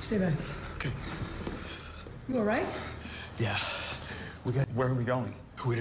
Stay back. Okay. You all right? Yeah. We got. Where are we going? Who